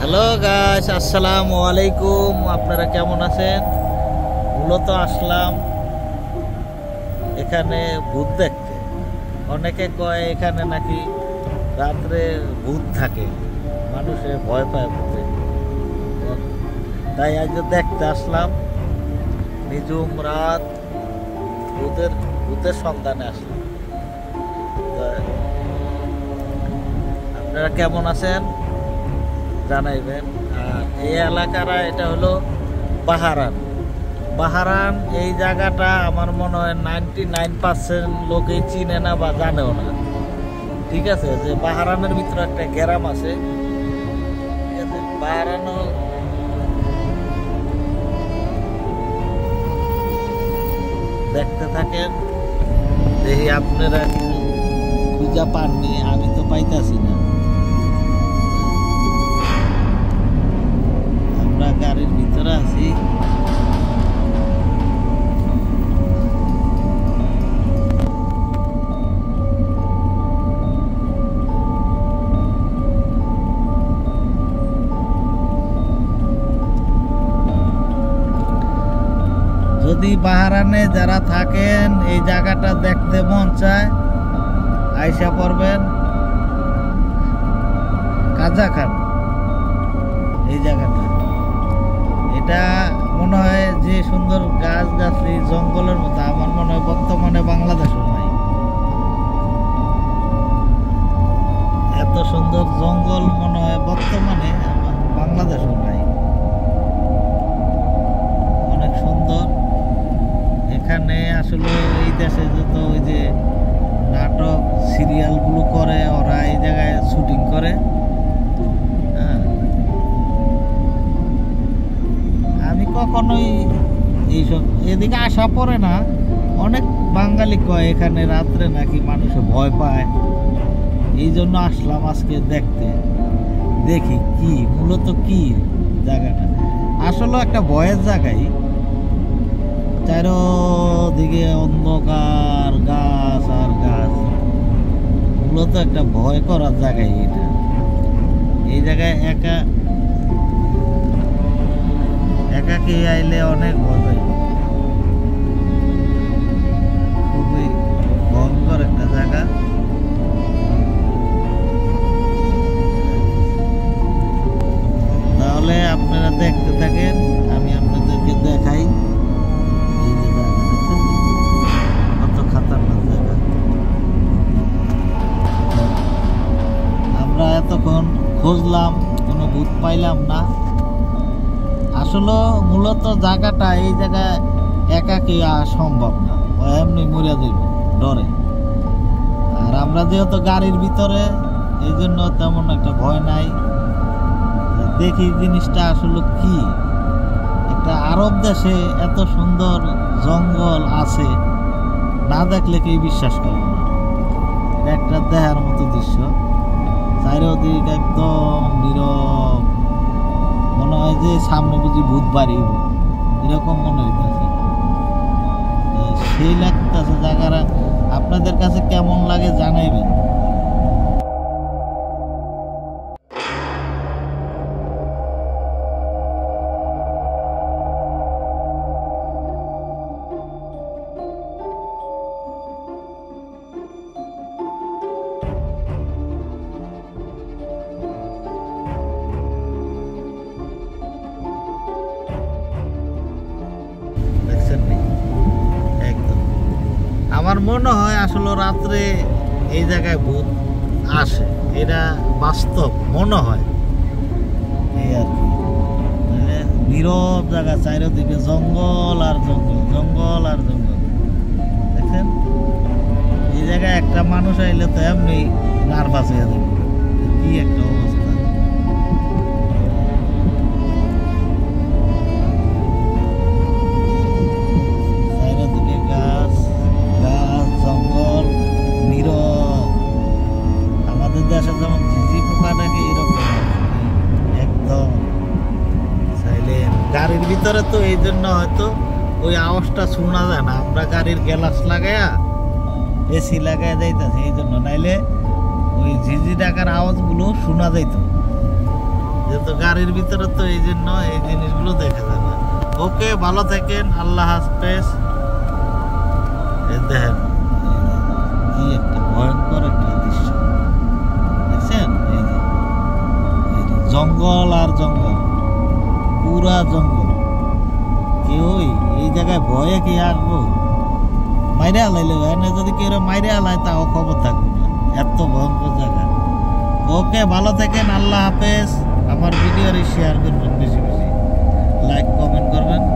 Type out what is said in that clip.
Hello গাছ আসসালামু আলাইকুম আপনারা কেমন আছেন? মূলত আসলাম এখানে ভূত দেখতে। অনেকে কয় এখানে নাকি রাত্রে ভূত থাকে। মানুষে ভয় পায় ভূতে। তাই আজ দেখতে আসলাম নিজুম রাত। ভূতের ভূতের সন্ধানে আসলাম। আপনারা কেমন আছেন? জানাইবেন। এই এলাকারা এটা হলো বাহারান। বাহারান এই জায়গাটা আমার মনে হয় নাইনটি নাইন পার্সেন্ট লোকেই চিনে না বা জানেও না। ঠিক আছে? যে বাহারানের ভিতরে একটা গ্রাম আছে। ঠিক দেখতে থাকেন। দেখি আপনারা খুঁজা পাননি, আমি তো পাইতাছি না। গাড়ির ভিতরে আছি। যদি বাহারানে যারা থাকেন, এই জায়গাটা দেখতে মন চায়, আইসা পড়বেন। কাজাখান, এই জায়গাটা। এটা মনে হয় যে সুন্দর গাছ গাছলি জঙ্গলের মতো। এদিকে আসা পড়ে না। অনেক বাঙালি কয়, এখানে রাত্রে নাকি মানুষে ভয় পায়? এই জন্য আসলাম আজকে দেখতে। দেখি কি, মূলত কি জায়গাটা। আসলে একটা ভয়ের জায়গায় চারোদিকে অন্ধকার, গাছ আর গাছ। মূলত একটা ভয় করার জায়গায় এটা। এই জায়গায় একা একাকি আইলে অনেক ভয় এতক্ষণ খুঁজলাম, কোনো ভূত পাইলাম না। আসলে মূলত জায়গাটা এই জায়গায় একাকি সম্ভব না। এমনি মরিয়া যাইব, ডরে। আর আমরা যেহেতু গাড়ির ভিতরে, এই জন্য তেমন একটা ভয় নাই। দেখি জিনিসটা আসলে কি। একটা আরব দেশে এত সুন্দর জঙ্গল আছে, না দেখলে কেউ বিশ্বাস করে না। একটা দেহার মতো দৃশ্য। চারিদিক একদম নীরব। মনে হয় যে সামনে বুঝি ভূত এরকম মনে হইতেছে। সেই লাগতেছে জায়গাটা। আপনাদের কাছে কেমন লাগে আমার মনে হয় আসলে রাত্রে এই জায়গায় ভূত আসে। এটা বাস্তব মনে হয়। এই আর কি। মানে নীরব জায়গা, চারিদিকে জঙ্গল আর জঙ্গল জঙ্গল আর জঙ্গল। দেখছেন এই জায়গায় একটা মানুষ আইলে তো এমনি নার্ভাস হয়ে যাবে। কি একটা অবস্থা। ভিতরে তো এই জন্য হয়তো ওই আওয়াজটা শোনা যায় না। আমরা গাড়ির গ্যালাস লাগায়া এসি লাগায় যাইতেছে, এই জন্য। নাইলে ওই ঝিঝি ডাকার আওয়াজগুলো শোনা যাইত। যেহেতু গাড়ির ভিতরে তো এই জন্য এই জিনিসগুলো দেখা যায় না। ওকে, ভালো থাকেন। আল্লাহ হাফেজ। দেখেন, কি একটা ভয়ঙ্কর একটা দৃশ্য। দেখছেন? এই জঙ্গল আর জঙ্গল, পুরা জঙ্গল। জায়গায় ভয়ে কি মাইরে এনে যদি মাইরে খবর থাকবে ভয়ঙ্কর জায়গা। ওকে, ভালো আল্লাহ হাফেজ। আমার ভিডিওর শেয়ার করবেন বেশি বেশি। লাইক কমেন্ট করবেন।